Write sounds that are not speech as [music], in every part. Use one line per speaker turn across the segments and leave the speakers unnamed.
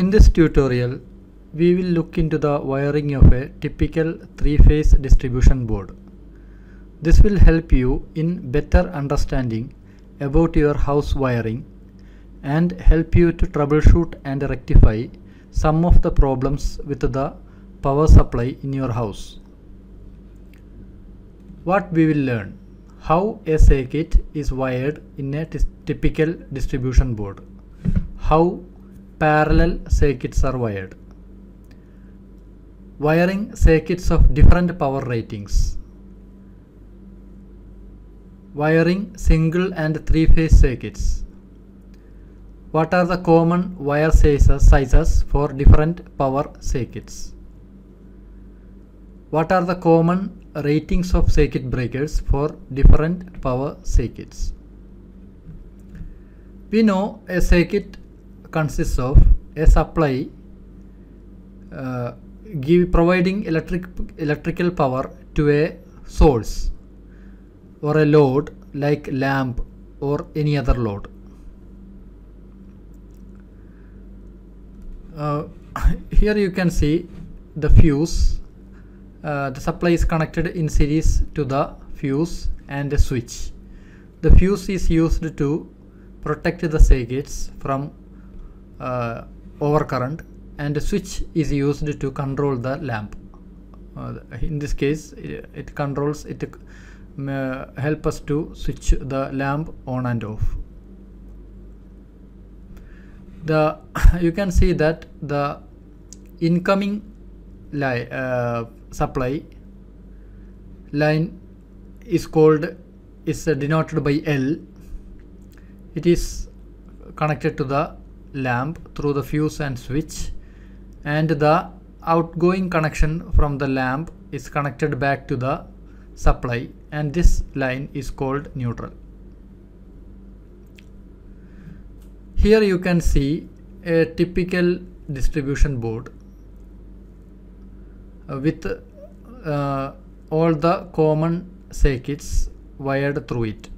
In this tutorial, we will look into the wiring of a typical three-phase distribution board. This will help you in better understanding about your house wiring and help you to troubleshoot and rectify some of the problems with the power supply in your house. What we will learn how a circuit is wired in a typical distribution board, how parallel circuits are wired, wiring circuits of different power ratings, wiring single and three phase circuits. What are the common wire sizes, sizes for different power circuits? What are the common ratings of circuit breakers for different power circuits? We know a circuit consists of a supply uh, give providing electric electrical power to a source or a load like lamp or any other load. Uh, [laughs] here you can see the fuse. Uh, the supply is connected in series to the fuse and the switch. The fuse is used to protect the circuits from uh, overcurrent and the switch is used to control the lamp. Uh, in this case, it, controls it uh, help us to switch the lamp on and off. The [coughs] you can see that the incoming uh, supply line is called is denoted by L. It is connected to the lamp through the fuse and switch and the outgoing connection from the lamp is connected back to the supply and this line is called neutral. Here you can see a typical distribution board uh, with uh, all the common circuits wired through it.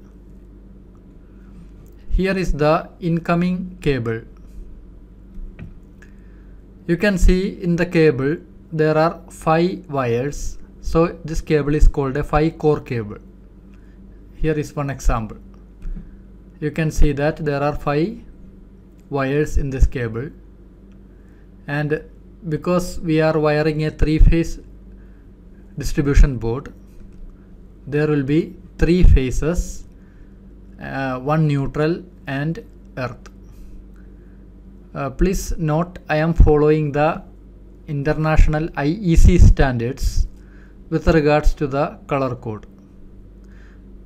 Here is the incoming cable you can see in the cable there are five wires. So this cable is called a five core cable. Here is one example. You can see that there are five wires in this cable. And because we are wiring a three phase distribution board there will be three phases uh, one neutral and earth uh, please note I am following the international IEC standards with regards to the color code.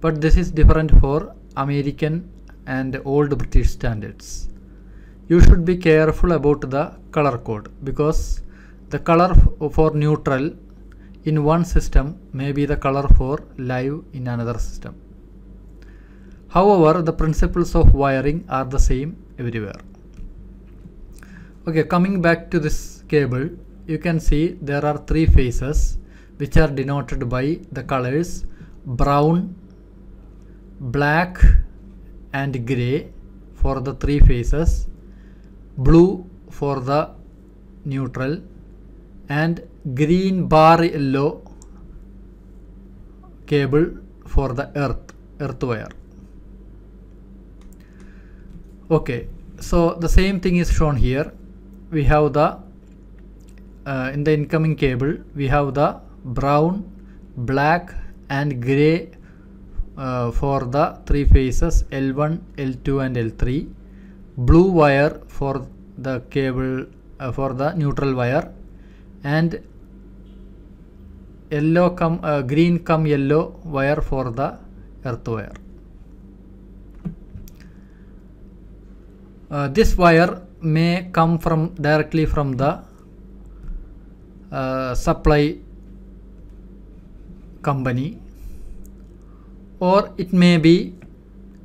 But this is different for American and old British standards. You should be careful about the color code because the color for neutral in one system may be the color for live in another system. However the principles of wiring are the same everywhere okay coming back to this cable you can see there are three phases which are denoted by the colors brown black and gray for the three phases blue for the neutral and green bar yellow cable for the earth earth wire. Okay so the same thing is shown here we have the uh, in the incoming cable we have the brown black and gray uh, for the three phases L1 L2 and L3 blue wire for the cable uh, for the neutral wire. And yellow come uh, green come yellow wire for the earth wire. Uh, this wire may come from directly from the uh, supply company or it may be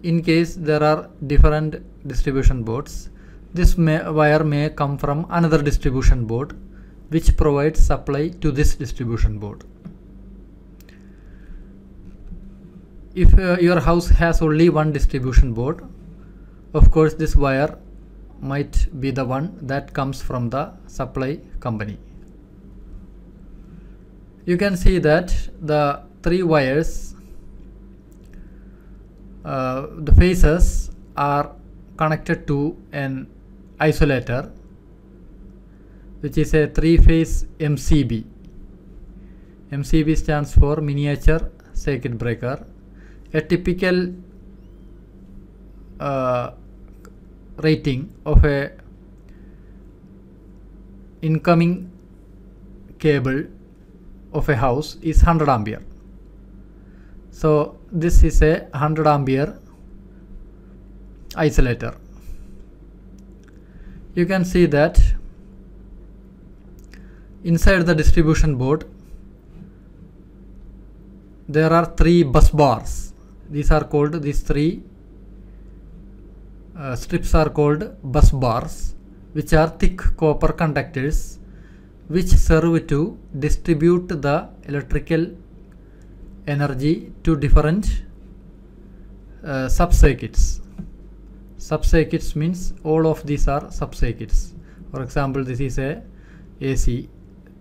in case there are different distribution boards. This may, wire may come from another distribution board which provides supply to this distribution board. If uh, your house has only one distribution board of course this wire might be the one that comes from the supply company. You can see that the three wires, uh, the phases are connected to an isolator which is a three phase MCB. MCB stands for miniature circuit breaker. A typical uh, rating of a incoming cable of a house is 100 ampere. So this is a 100 ampere isolator. You can see that inside the distribution board there are three bus bars these are called these three uh, strips are called bus bars which are thick copper conductors which serve to distribute the electrical energy to different uh, sub-circuits. Sub-circuits means all of these are sub-circuits. For example this is a AC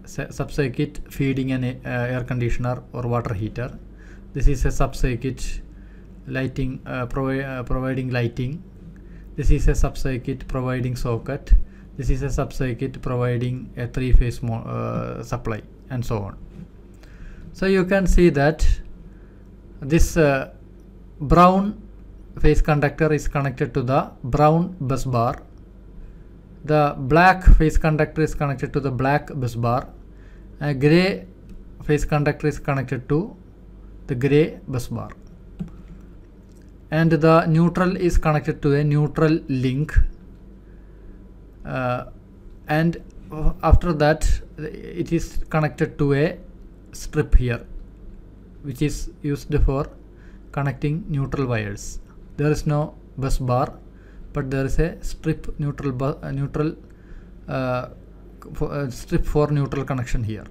sub-circuit feeding an uh, air conditioner or water heater. This is a sub-circuit lighting uh, provi uh, providing lighting this is a sub-circuit providing socket. This is a sub-circuit providing a three-phase uh, supply and so on. So you can see that this uh, brown phase conductor is connected to the brown bus bar. The black phase conductor is connected to the black bus bar. A gray phase conductor is connected to the gray bus bar and the neutral is connected to a neutral link. Uh, and after that it is connected to a strip here which is used for connecting neutral wires. There is no bus bar but there is a strip neutral uh, neutral uh, for, uh, strip for neutral connection here.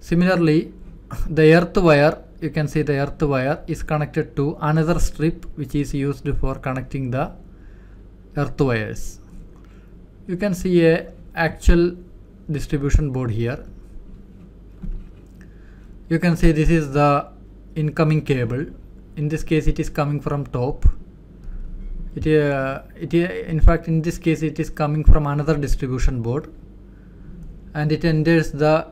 Similarly the earth wire you can see the earth wire is connected to another strip which is used for connecting the earth wires. You can see a actual distribution board here. You can see this is the incoming cable. In this case it is coming from top. It, uh, it in fact in this case it is coming from another distribution board. And it enters the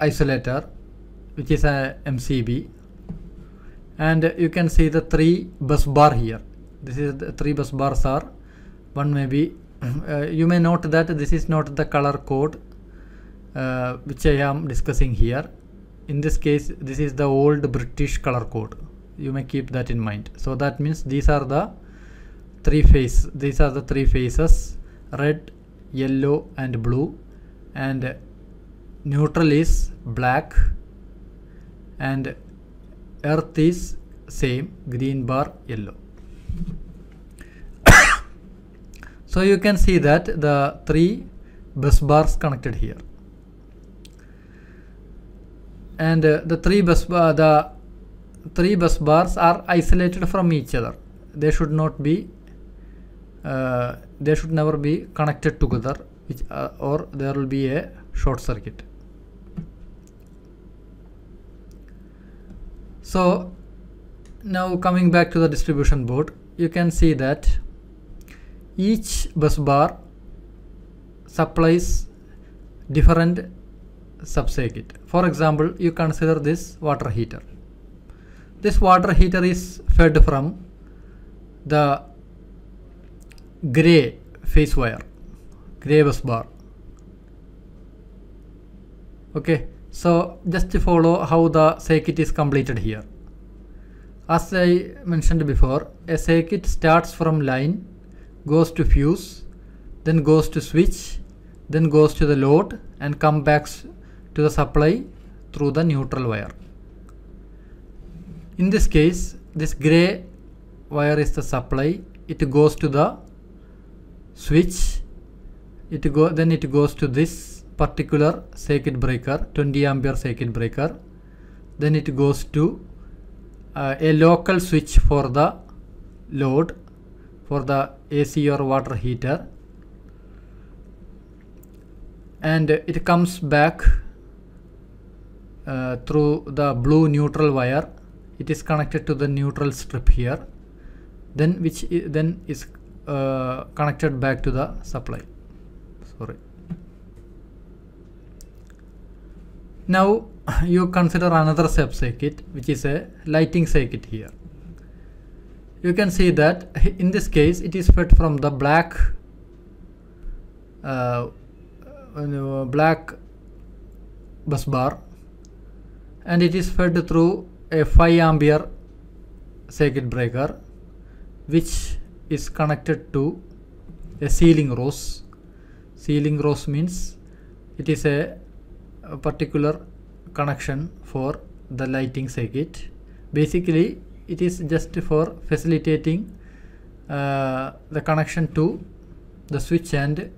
isolator which is a MCB and you can see the three bus bar here. This is the three bus bars are one may be [clears throat] uh, you may note that this is not the color code uh, which I am discussing here. In this case this is the old British color code. You may keep that in mind. So that means these are the three phase these are the three phases red yellow and blue. And neutral is black and earth is same green bar yellow. [coughs] So you can see that the three bus bars connected here. And uh, the three bus uh, the three bus bars are isolated from each other. They should not be uh, they should never be connected together which, uh, or there will be a short circuit so now coming back to the distribution board you can see that each bus bar supplies different sub-circuit. For example you consider this water heater. This water heater is fed from the gray phase wire gray bus bar. Okay so just follow how the circuit is completed here. As I mentioned before a circuit starts from line goes to fuse then goes to switch then goes to the load and comes back to the supply through the neutral wire. In this case this gray wire is the supply. It goes to the switch. It go then it goes to this particular circuit breaker 20 ampere circuit breaker. Then it goes to uh, a local switch for the load for the AC or water heater. And it comes back uh, through the blue neutral wire. It is connected to the neutral strip here. Then which then is uh, connected back to the supply sorry now you consider another sub circuit which is a lighting circuit here. You can see that in this case it is fed from the black uh, black bus bar and it is fed through a 5 ampere circuit breaker which is connected to a ceiling rose. Ceiling rose means it is a particular connection for the lighting circuit. Basically it is just for facilitating uh, the connection to the switch and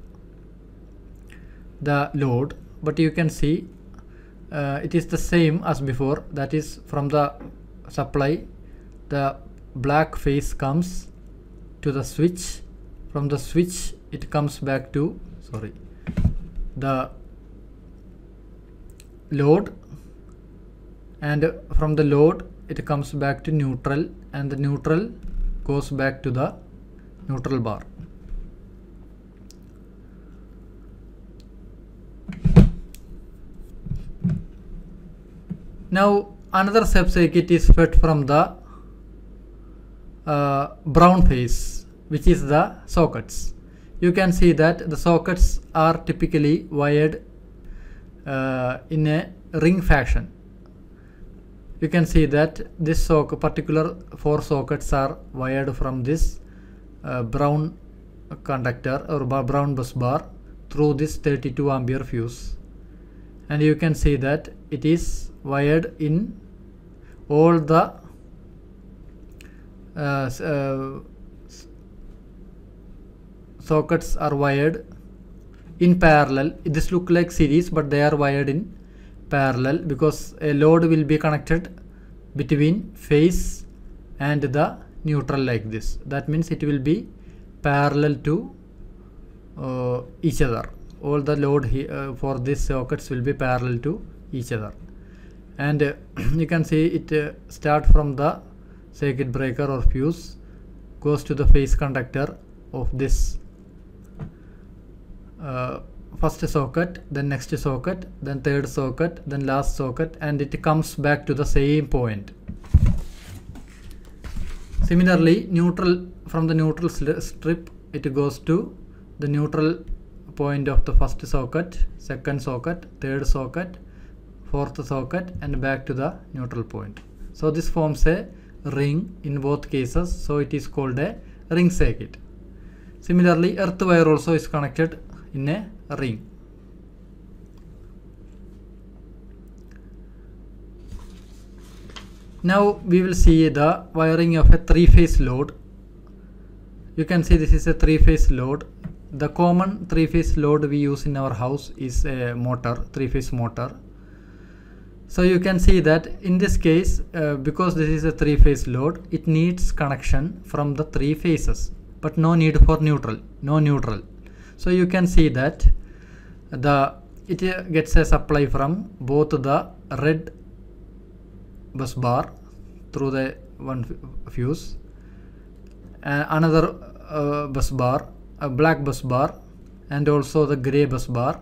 the load. But you can see uh, it is the same as before. That is from the supply the black phase comes to the switch. From the switch it comes back to sorry the load. And from the load it comes back to neutral and the neutral goes back to the neutral bar. Now another sub circuit is fed from the uh, brown phase which is the sockets. You can see that the sockets are typically wired uh, in a ring fashion. You can see that this particular four sockets are wired from this uh, brown conductor or brown bus bar through this 32 ampere fuse. And you can see that it is wired in all the uh, uh, sockets are wired in parallel. This look like series but they are wired in parallel because a load will be connected between phase and the neutral like this. That means it will be parallel to uh, each other. All the load uh, for these sockets will be parallel to each other. And uh, [clears throat] you can see it uh, start from the circuit breaker or fuse goes to the phase conductor of this uh, first socket then next socket then third socket then last socket and it comes back to the same point. Similarly neutral from the neutral strip it goes to the neutral point of the first socket second socket third socket fourth socket and back to the neutral point. So this forms a ring in both cases so it is called a ring circuit. Similarly earth wire also is connected in a ring now we will see the wiring of a three phase load. You can see this is a three phase load. The common three phase load we use in our house is a motor three phase motor. So you can see that in this case uh, because this is a three phase load it needs connection from the three phases but no need for neutral no neutral so you can see that the it gets a supply from both the red bus bar through the one fuse uh, another uh, bus bar a black bus bar and also the gray bus bar.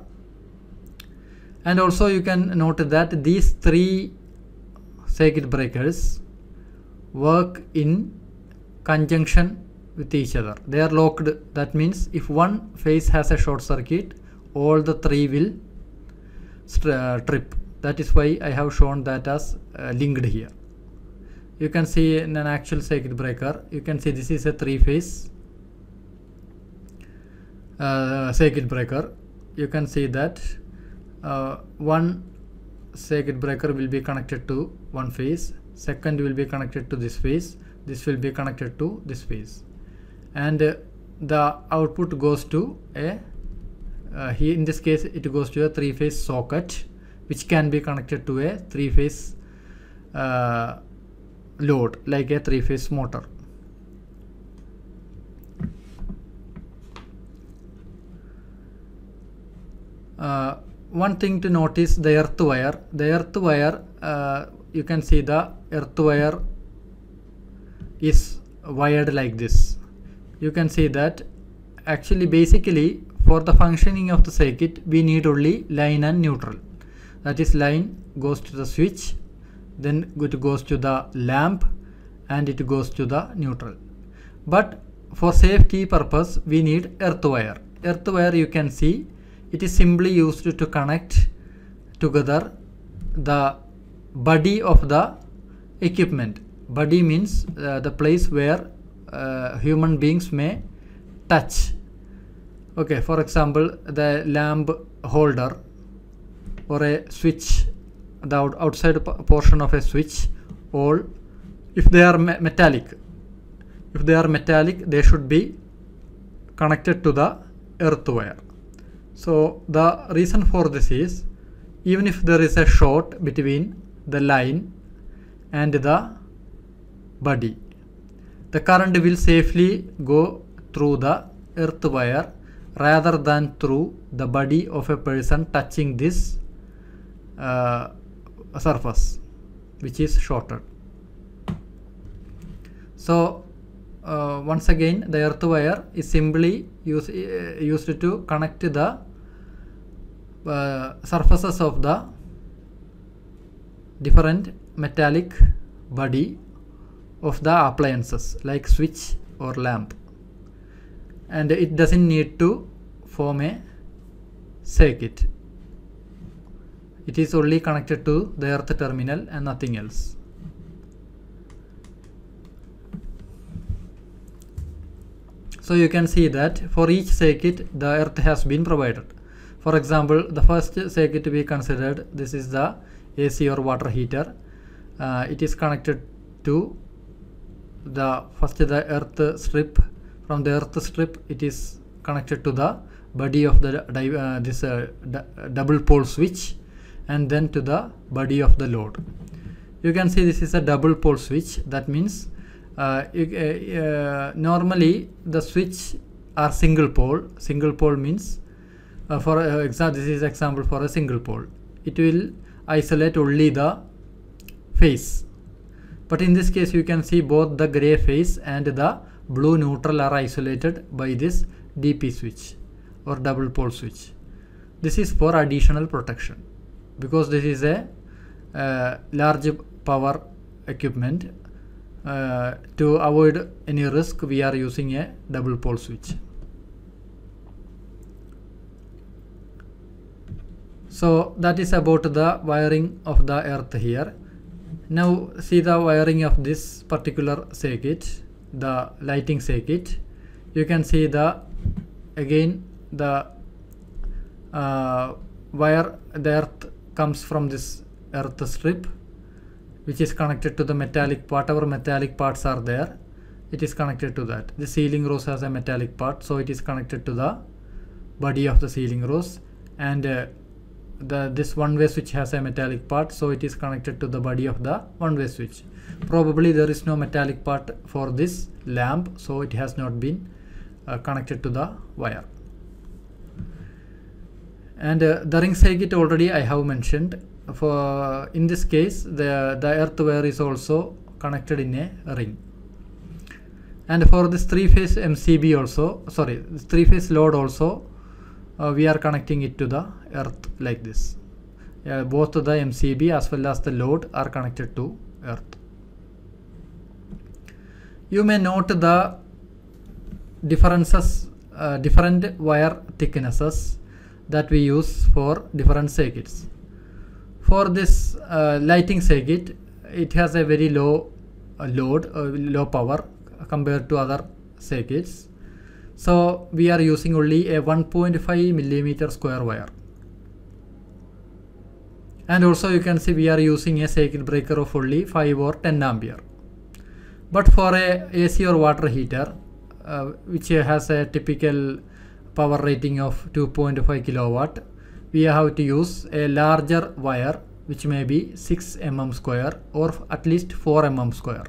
And also you can note that these three circuit breakers work in conjunction with each other. They are locked. That means if one phase has a short circuit all the three will uh, trip. That is why I have shown that as uh, linked here. You can see in an actual circuit breaker you can see this is a three phase uh, circuit breaker. You can see that uh, one circuit breaker will be connected to one phase second will be connected to this phase this will be connected to this phase and uh, the output goes to a uh, here in this case it goes to a three phase socket which can be connected to a three phase uh, load like a three phase motor. Uh, one thing to notice the earth wire. The earth wire uh, you can see the earth wire is wired like this you can see that actually basically for the functioning of the circuit we need only line and neutral. That is line goes to the switch then it goes to the lamp and it goes to the neutral. But for safety purpose we need earth wire. Earth wire you can see it is simply used to connect together the body of the equipment. Body means uh, the place where uh, human beings may touch. Okay for example the lamp holder or a switch the outside portion of a switch all if they are me- metallic if they are metallic they should be connected to the earth wire. So the reason for this is even if there is a short between the line and the body the current will safely go through the earth wire rather than through the body of a person touching this uh, surface which is shorted so uh, once again the earth wire is simply use, uh, used to connect the uh, surfaces of the different metallic body of the appliances like switch or lamp. And it doesn't need to form a circuit. It is only connected to the earth terminal and nothing else. So you can see that for each circuit the earth has been provided. For example the first circuit we considered this is the AC or water heater. Uh, it is connected to the first the earth strip. From the earth strip it is connected to the body of the uh, this uh, double pole switch and then to the body of the load. You can see this is a double pole switch. That means uh, uh, uh, normally the switch are single pole. Single pole means uh, for example this is example for a single pole. It will isolate only the phase but in this case you can see both the gray phase and the blue neutral are isolated by this DP switch or double pole switch. This is for additional protection because this is a uh, large power equipment uh, to avoid any risk we are using a double pole switch. So that is about the wiring of the earth here now see the wiring of this particular circuit the lighting circuit. You can see the again the uh, wire the earth comes from this earth strip which is connected to the metallic whatever metallic parts are there it is connected to that. The ceiling rose has a metallic part so it is connected to the body of the ceiling rose. And uh, the this one way switch has a metallic part so it is connected to the body of the one way switch. Probably there is no metallic part for this lamp so it has not been uh, connected to the wire. And uh, the ring circuit already I have mentioned. For in this case the the earth wire is also connected in a ring. And for this three phase MCB also sorry three phase load also uh, we are connecting it to the earth like this. Uh, both the MCB as well as the load are connected to earth. You may note the differences uh, different wire thicknesses that we use for different circuits. For this uh, lighting circuit it has a very low uh, load uh, low power compared to other circuits so we are using only a 1.5 millimeter square wire. And also you can see we are using a circuit breaker of only 5 or 10 ampere. But for a AC or water heater uh, which has a typical power rating of 2.5 kilowatt we have to use a larger wire which may be 6 mm square or at least 4 mm square.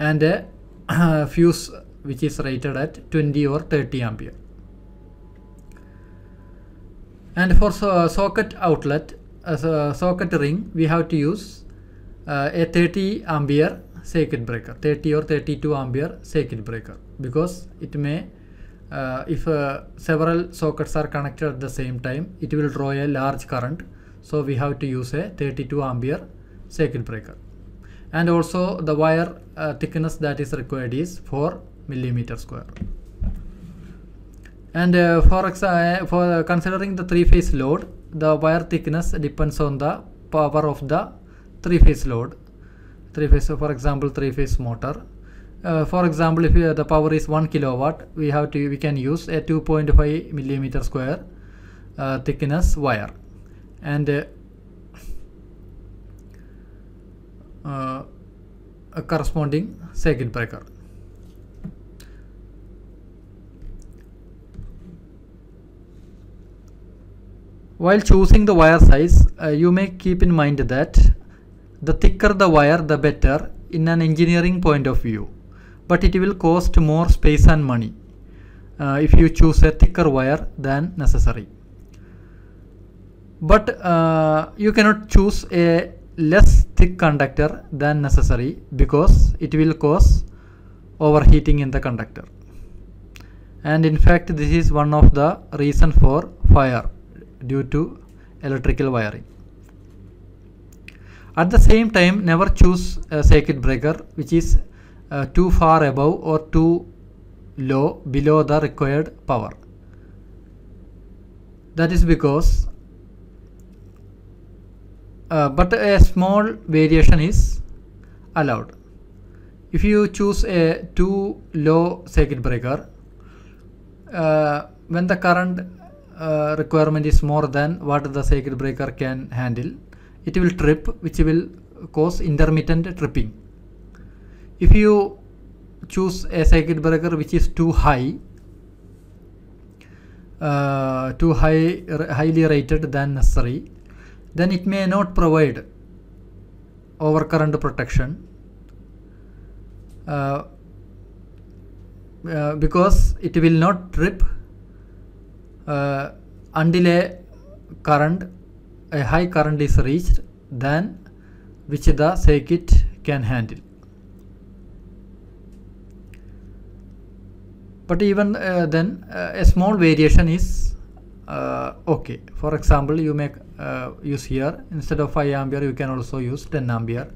And a [coughs] fuse which is rated at 20 or 30 ampere. And for so- socket outlet as a socket ring we have to use uh, a 30 ampere circuit breaker 30 or 32 ampere circuit breaker because it may uh, if uh, several sockets are connected at the same time it will draw a large current. So we have to use a 32 ampere circuit breaker. And also the wire uh, thickness that is required is 4 millimeter square. And uh, for exa- for considering the three phase load the wire thickness depends on the power of the three phase load. Three phase for example three phase motor. Uh, for example if uh, the power is 1 kilowatt we have to we can use a 2.5 millimeter square uh, thickness wire. And uh, uh, a corresponding circuit breaker While choosing the wire size, uh, you may keep in mind that the thicker the wire, the better in an engineering point of view. But it will cost more space and money uh, if you choose a thicker wire than necessary. But uh, you cannot choose a less thick conductor than necessary because it will cause overheating in the conductor. And in fact, this is one of the reason for fire due to electrical wiring. At the same time, never choose a circuit breaker which is uh, too far above or too low below the required power. That is because, uh, but a small variation is allowed. If you choose a too low circuit breaker, uh, when the current uh, requirement is more than what the circuit breaker can handle. It will trip which will cause intermittent tripping. If you choose a circuit breaker which is too high uh, too high highly rated than necessary then it may not provide overcurrent protection uh, uh, because it will not trip until a current a high current is reached than which the circuit can handle. But even uh, then uh, a small variation is uh, okay. For example you make uh, use here. Instead of 5 ampere you can also use 10 ampere.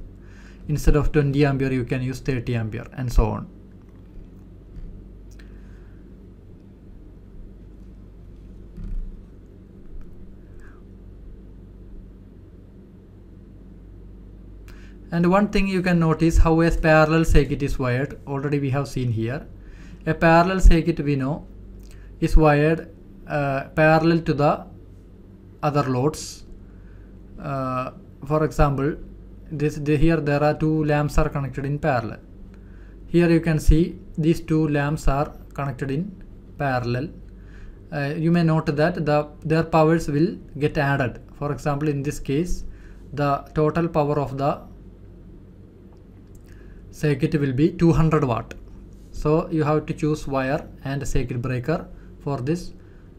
Instead of 20 ampere you can use 30 ampere and so on and one thing you can notice how a parallel circuit is wired already we have seen here. A parallel circuit we know is wired uh, parallel to the other loads. Uh, for example this the, here there are two lamps are connected in parallel. Here you can see these two lamps are connected in parallel. Uh, you may note that the their powers will get added. For example in this case the total power of the circuit will be 200 watt. So you have to choose wire and circuit breaker for this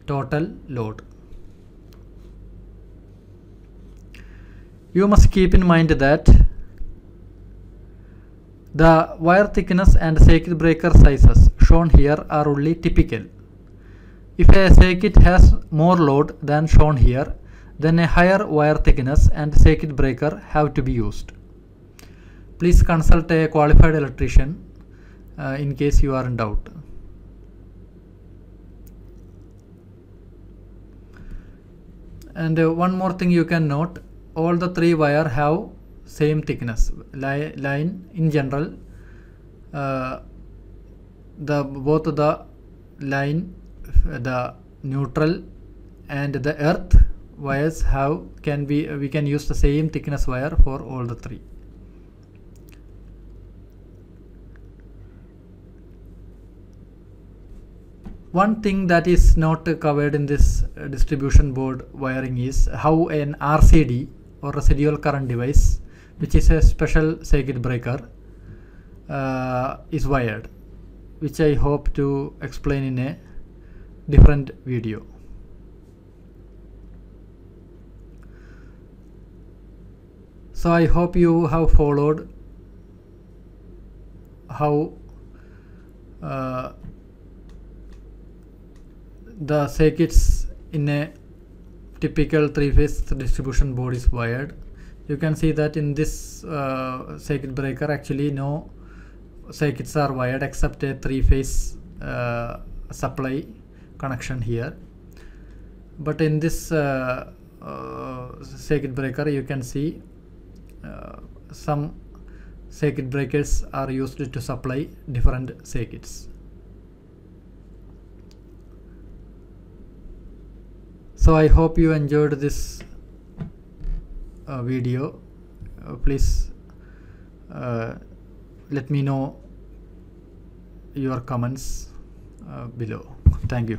total load. You must keep in mind that the wire thickness and circuit breaker sizes shown here are only typical. If a circuit has more load than shown here then a higher wire thickness and circuit breaker have to be used please consult a qualified electrician uh, in case you are in doubt. And uh, one more thing you can note, all the three wire have same thickness. Li line in general, uh, the both the line, the neutral and the earth wires have can be we can use the same thickness wire for all the three. one thing that is not covered in this uh, distribution board wiring is how an RCD or residual current device which is a special circuit breaker uh, is wired which I hope to explain in a different video. So I hope you have followed how uh, the circuits in a typical three-phase distribution board is wired. You can see that in this uh, circuit breaker actually no circuits are wired except a three-phase uh, supply connection here. But in this uh, uh circuit breaker you can see uh, some circuit breakers are used to supply different circuits so i hope you enjoyed this uh, video. Uh, please uh, let me know your comments uh, below. Thank you